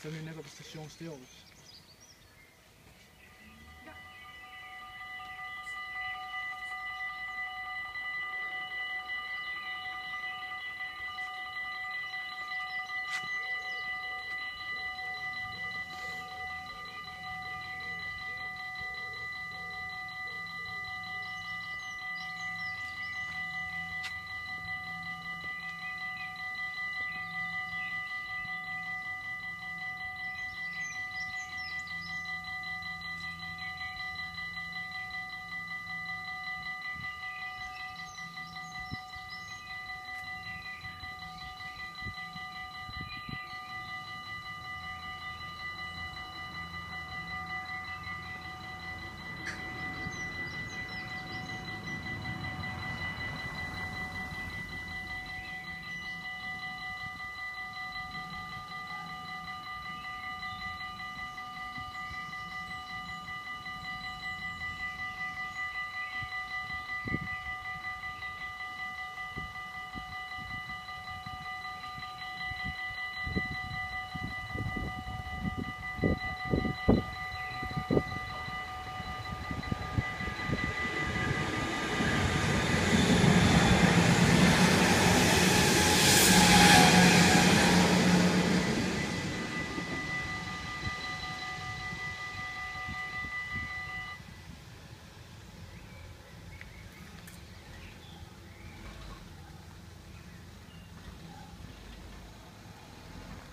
zijn nu net was het